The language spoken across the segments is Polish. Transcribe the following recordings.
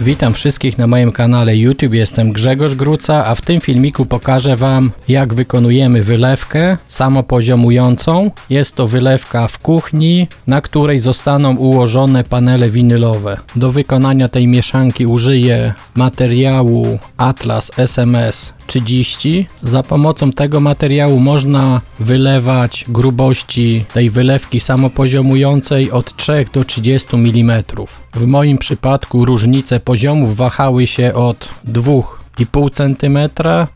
Witam wszystkich na moim kanale YouTube, jestem Grzegorz Gruca, a w tym filmiku pokażę Wam jak wykonujemy wylewkę samopoziomującą. Jest to wylewka w kuchni, na której zostaną ułożone panele winylowe. Do wykonania tej mieszanki użyję materiału Atlas SMS 30. Za pomocą tego materiału można wylewać grubości tej wylewki samopoziomującej od 3 do 30 mm. W moim przypadku różnice poziomów wahały się od 2,5 cm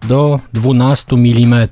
do 12 mm.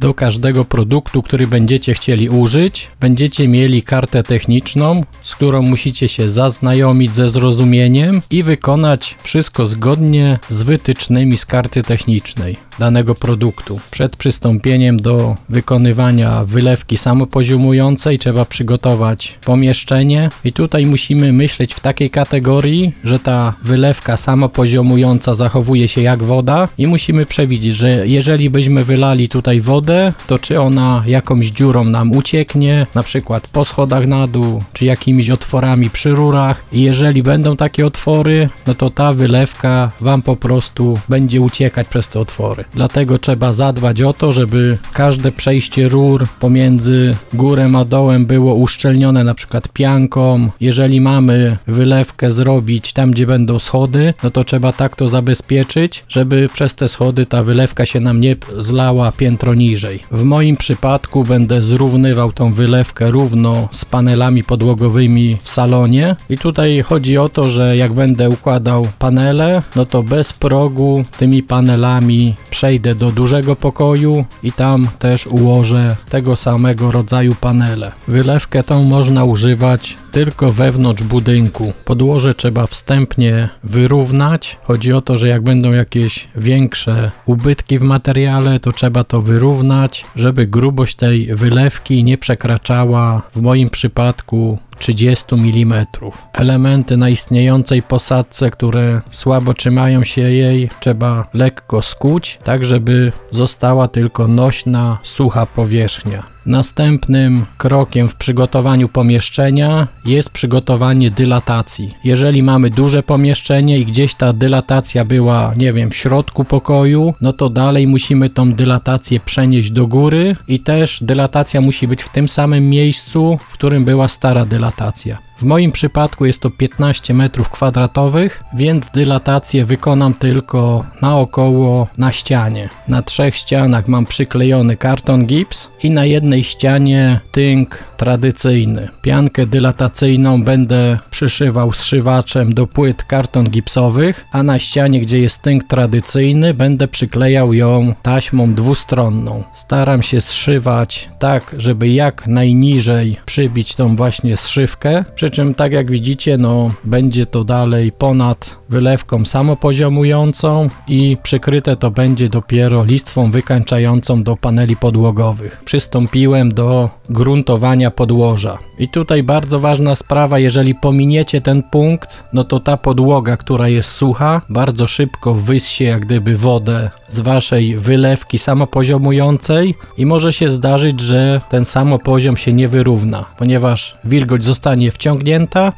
Do każdego produktu, który będziecie chcieli użyć, będziecie mieli kartę techniczną, z którą musicie się zaznajomić ze zrozumieniem i wykonać wszystko zgodnie z wytycznymi z karty technicznej danego produktu. Przed przystąpieniem do wykonywania wylewki samopoziomującej trzeba przygotować pomieszczenie i tutaj musimy myśleć w takiej kategorii, że ta wylewka samopoziomująca zachowuje się jak woda i musimy przewidzieć, że jeżeli byśmy wylali tutaj wodę, to czy ona jakąś dziurą nam ucieknie, na przykład po schodach na dół, czy jakimiś otworami przy rurach i jeżeli będą takie otwory, no to ta wylewka Wam po prostu będzie uciekać przez te otwory. Dlatego trzeba zadbać o to, żeby każde przejście rur pomiędzy górem a dołem było uszczelnione na przykład pianką. Jeżeli mamy wylewkę zrobić tam, gdzie będą schody, no to trzeba tak to zabezpieczyć, żeby przez te schody ta wylewka się nam nie zlała piętro niżej. W moim przypadku będę zrównywał tą wylewkę równo z panelami podłogowymi w salonie i tutaj chodzi o to, że jak będę układał panele, no to bez progu tymi panelami przejdę do dużego pokoju i tam też ułożę tego samego rodzaju panele. Wylewkę tą można używać tylko wewnątrz budynku. Podłoże trzeba wstępnie wyrównać. Chodzi o to, że jak będą jakieś większe ubytki w materiale, to trzeba to wyrównać, żeby grubość tej wylewki nie przekraczała w moim przypadku 30 mm. Elementy na istniejącej posadce, które słabo trzymają się jej, trzeba lekko skuć, tak żeby została tylko nośna, sucha powierzchnia. Następnym krokiem w przygotowaniu pomieszczenia jest przygotowanie dylatacji. Jeżeli mamy duże pomieszczenie i gdzieś ta dylatacja była, nie wiem, w środku pokoju, no to dalej musimy tą dylatację przenieść do góry i też dylatacja musi być w tym samym miejscu, w którym była stara dylatacja atacja. W moim przypadku jest to 15 m2, więc dylatację wykonam tylko naokoło na ścianie. Na trzech ścianach mam przyklejony karton gips i na jednej ścianie tynk tradycyjny. Piankę dylatacyjną będę przyszywał zszywaczem do płyt karton gipsowych, a na ścianie, gdzie jest tynk tradycyjny, będę przyklejał ją taśmą dwustronną. Staram się zszywać tak, żeby jak najniżej przybić tą właśnie zszywkę, przy czym tak jak widzicie, no będzie to dalej ponad wylewką samopoziomującą i przykryte to będzie dopiero listwą wykańczającą do paneli podłogowych. Przystąpiłem do gruntowania podłoża. I tutaj bardzo ważna sprawa, jeżeli pominiecie ten punkt, no to ta podłoga, która jest sucha, bardzo szybko wyssie jak gdyby wodę z waszej wylewki samopoziomującej i może się zdarzyć, że ten samopoziom się nie wyrówna, ponieważ wilgoć zostanie wciągnięta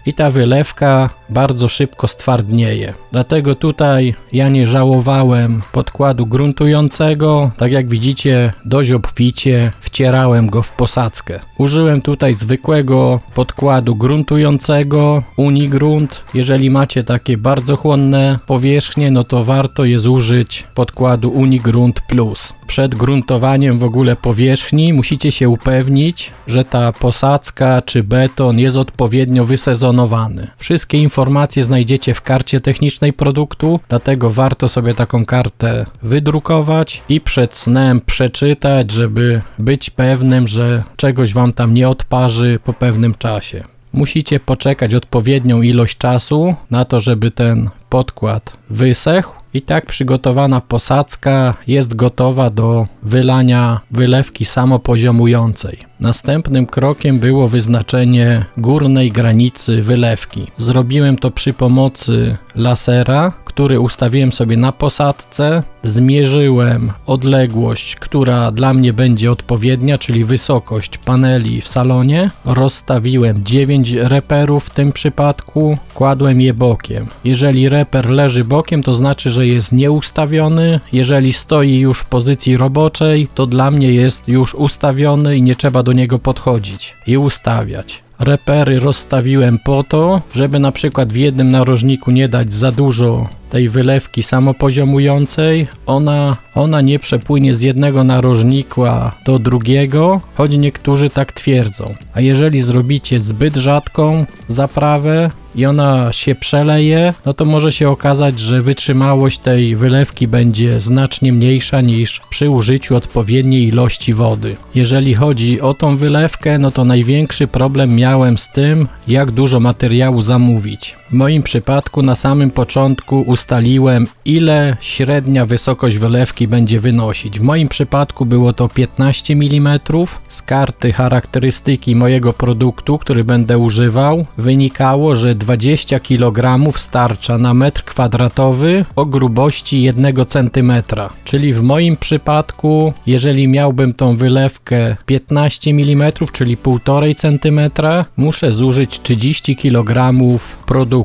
i ta wylewka bardzo szybko stwardnieje. Dlatego tutaj ja nie żałowałem podkładu gruntującego. Tak jak widzicie, dość obficie wcierałem go w posadzkę. Użyłem tutaj zwykłego podkładu gruntującego Unigrunt. Jeżeli macie takie bardzo chłonne powierzchnie, no to warto je zużyć podkładu Unigrunt Plus przed gruntowaniem w ogóle powierzchni musicie się upewnić, że ta posadzka czy beton jest odpowiednio wysezonowany. Wszystkie informacje znajdziecie w karcie technicznej produktu, dlatego warto sobie taką kartę wydrukować i przed snem przeczytać, żeby być pewnym, że czegoś wam tam nie odparzy po pewnym czasie. Musicie poczekać odpowiednią ilość czasu na to, żeby ten podkład wysechł i tak przygotowana posadzka jest gotowa do wylania wylewki samopoziomującej. Następnym krokiem było wyznaczenie górnej granicy wylewki. Zrobiłem to przy pomocy lasera, który ustawiłem sobie na posadce, zmierzyłem odległość, która dla mnie będzie odpowiednia, czyli wysokość paneli w salonie. Rozstawiłem 9 reperów w tym przypadku, kładłem je bokiem. Jeżeli reper leży bokiem, to znaczy, że jest nieustawiony. Jeżeli stoi już w pozycji roboczej, to dla mnie jest już ustawiony i nie trzeba do niego podchodzić i ustawiać. Repery rozstawiłem po to, żeby na przykład w jednym narożniku nie dać za dużo tej wylewki samopoziomującej, ona, ona nie przepłynie z jednego narożnika do drugiego, choć niektórzy tak twierdzą. A jeżeli zrobicie zbyt rzadką zaprawę i ona się przeleje, no to może się okazać, że wytrzymałość tej wylewki będzie znacznie mniejsza niż przy użyciu odpowiedniej ilości wody. Jeżeli chodzi o tą wylewkę, no to największy problem miałem z tym, jak dużo materiału zamówić. W moim przypadku na samym początku ustaliłem, ile średnia wysokość wylewki będzie wynosić. W moim przypadku było to 15 mm. Z karty charakterystyki mojego produktu, który będę używał, wynikało, że 20 kg starcza na metr kwadratowy o grubości 1 cm. Czyli w moim przypadku, jeżeli miałbym tą wylewkę 15 mm, czyli 1,5 cm, muszę zużyć 30 kg produktu.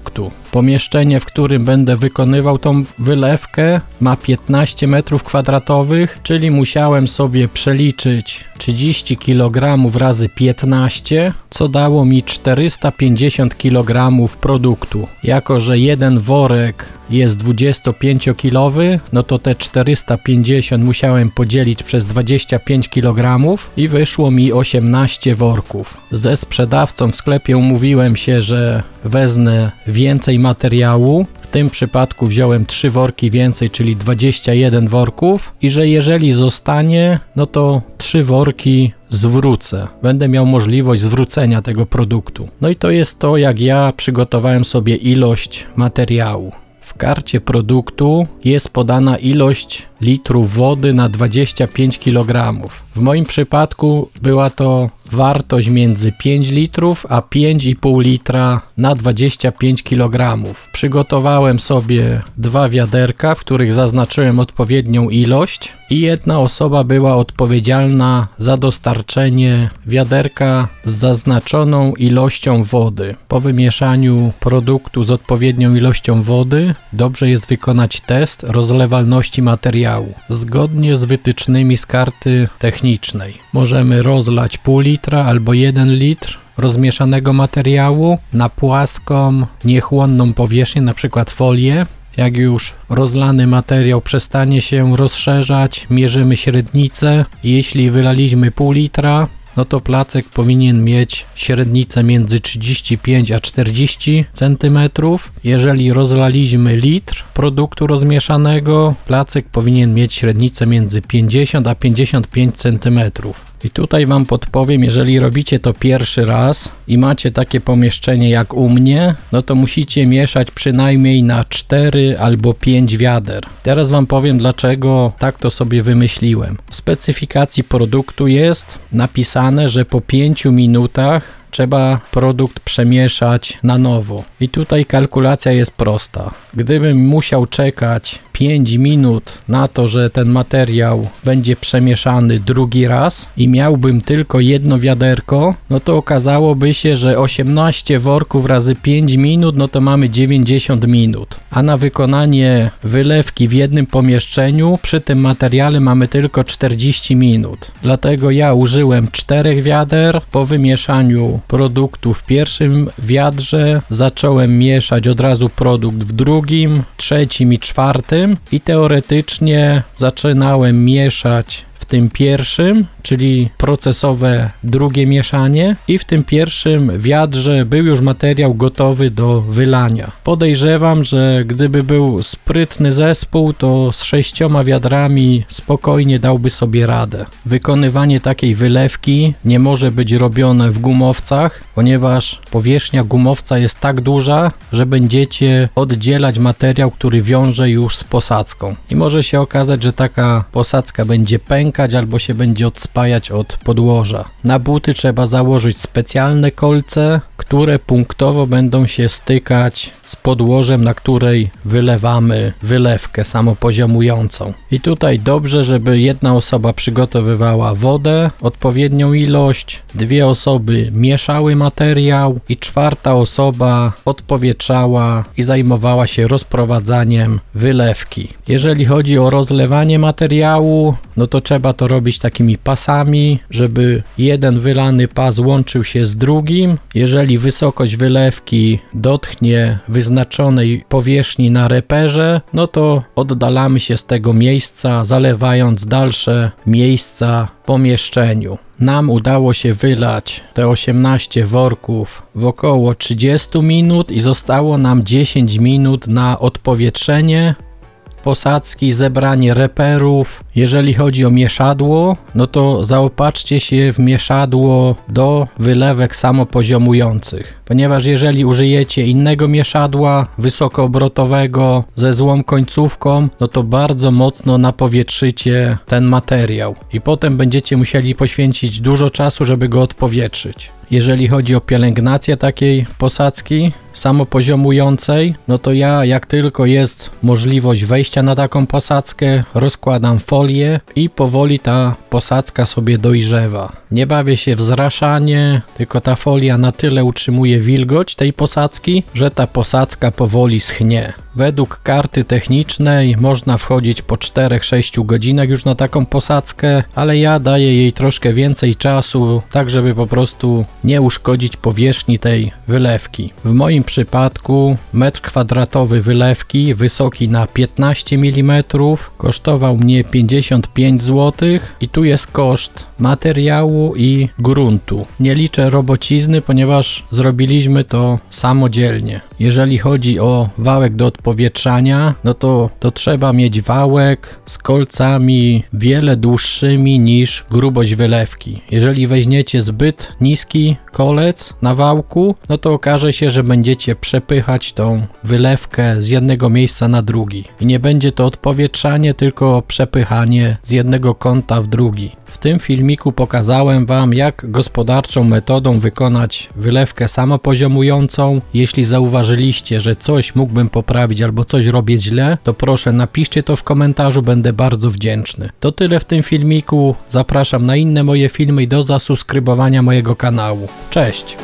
Pomieszczenie, w którym będę wykonywał tą wylewkę ma 15 metrów kwadratowych, czyli musiałem sobie przeliczyć 30 kg razy 15, co dało mi 450 kg produktu. Jako, że jeden worek jest 25-kilowy, no to te 450 musiałem podzielić przez 25 kg i wyszło mi 18 worków. Ze sprzedawcą w sklepie umówiłem się, że wezmę więcej materiału. W tym przypadku wziąłem 3 worki więcej, czyli 21 worków i że jeżeli zostanie, no to 3 worki zwrócę. Będę miał możliwość zwrócenia tego produktu. No i to jest to, jak ja przygotowałem sobie ilość materiału. W karcie produktu jest podana ilość litrów wody na 25 kg. W moim przypadku była to wartość między 5 litrów a 5,5 litra na 25 kg. Przygotowałem sobie dwa wiaderka, w których zaznaczyłem odpowiednią ilość i jedna osoba była odpowiedzialna za dostarczenie wiaderka z zaznaczoną ilością wody. Po wymieszaniu produktu z odpowiednią ilością wody dobrze jest wykonać test rozlewalności materiału. Zgodnie z wytycznymi z karty technicznej możemy rozlać pół litra albo 1 litr rozmieszanego materiału na płaską, niechłonną powierzchnię, na przykład folię. Jak już rozlany materiał przestanie się rozszerzać, mierzymy średnicę. Jeśli wylaliśmy pół litra, no to placek powinien mieć średnicę między 35 a 40 cm. Jeżeli rozlaliśmy litr produktu rozmieszanego, placek powinien mieć średnicę między 50 a 55 cm. I tutaj Wam podpowiem, jeżeli robicie to pierwszy raz i macie takie pomieszczenie jak u mnie, no to musicie mieszać przynajmniej na 4 albo 5 wiader. Teraz Wam powiem, dlaczego tak to sobie wymyśliłem. W specyfikacji produktu jest napisane, że po 5 minutach trzeba produkt przemieszać na nowo. I tutaj kalkulacja jest prosta. Gdybym musiał czekać 5 minut na to, że ten materiał będzie przemieszany drugi raz i miałbym tylko jedno wiaderko, no to okazałoby się, że 18 worków razy 5 minut, no to mamy 90 minut. A na wykonanie wylewki w jednym pomieszczeniu przy tym materiale mamy tylko 40 minut. Dlatego ja użyłem czterech wiader. Po wymieszaniu produktu w pierwszym wiadrze zacząłem mieszać od razu produkt w drugim, trzecim i czwartym i teoretycznie zaczynałem mieszać tym pierwszym, czyli procesowe drugie mieszanie i w tym pierwszym wiadrze był już materiał gotowy do wylania. Podejrzewam, że gdyby był sprytny zespół, to z sześcioma wiadrami spokojnie dałby sobie radę. Wykonywanie takiej wylewki nie może być robione w gumowcach, ponieważ powierzchnia gumowca jest tak duża, że będziecie oddzielać materiał, który wiąże już z posadzką. I może się okazać, że taka posadzka będzie pękać, pękać albo się będzie odspajać od podłoża. Na buty trzeba założyć specjalne kolce, które punktowo będą się stykać z podłożem, na której wylewamy wylewkę samopoziomującą. I tutaj dobrze, żeby jedna osoba przygotowywała wodę, odpowiednią ilość, dwie osoby mieszały materiał i czwarta osoba odpowietrzała i zajmowała się rozprowadzaniem wylewki. Jeżeli chodzi o rozlewanie materiału, no to trzeba to robić takimi pasami, żeby jeden wylany pas łączył się z drugim. Jeżeli wysokość wylewki dotknie wyznaczonej powierzchni na reperze, no to oddalamy się z tego miejsca, zalewając dalsze miejsca po mieszczeniu. Nam udało się wylać te 18 worków w około 30 minut i zostało nam 10 minut na odpowietrzenie posadzki, zebranie reperów. Jeżeli chodzi o mieszadło, no to zaopatrzcie się w mieszadło do wylewek samopoziomujących. Ponieważ jeżeli użyjecie innego mieszadła wysokoobrotowego ze złą końcówką, no to bardzo mocno napowietrzycie ten materiał i potem będziecie musieli poświęcić dużo czasu, żeby go odpowietrzyć. Jeżeli chodzi o pielęgnację takiej posadzki samopoziomującej, no to ja jak tylko jest możliwość wejścia na taką posadzkę, rozkładam folię i powoli ta posadzka sobie dojrzewa. Nie bawię się w zraszanie, tylko ta folia na tyle utrzymuje wilgoć tej posadzki, że ta posadzka powoli schnie. Według karty technicznej można wchodzić po 4-6 godzinach już na taką posadzkę, ale ja daję jej troszkę więcej czasu, tak żeby po prostu nie uszkodzić powierzchni tej wylewki. W moim przypadku metr kwadratowy wylewki wysoki na 15 mm kosztował mnie 55 zł i tu jest koszt materiału i gruntu. Nie liczę robocizny, ponieważ zrobiliśmy to samodzielnie. Jeżeli chodzi o wałek do odpowietrzania, no to, to trzeba mieć wałek z kolcami wiele dłuższymi niż grubość wylewki. Jeżeli weźmiecie zbyt niski kolec na wałku, no to okaże się, że będziecie przepychać tą wylewkę z jednego miejsca na drugi. I nie będzie to odpowietrzanie, tylko przepychanie z jednego kąta w drugi. W tym filmiku pokazałem Wam, jak gospodarczą metodą wykonać wylewkę samopoziomującą. Jeśli zauważyliście, że coś mógłbym poprawić albo coś robię źle, to proszę napiszcie to w komentarzu, będę bardzo wdzięczny. To tyle w tym filmiku. Zapraszam na inne moje filmy i do zasubskrybowania mojego kanału. Cześć!